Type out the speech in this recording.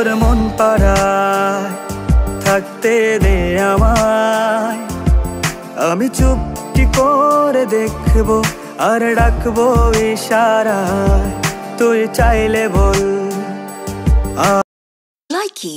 তোর মন পাড়ায় থাকতে দে আমায়। আমি চুপটি করে দেখব আর ডাকবো ইশারায়। তুই চাইলে বল লাইকি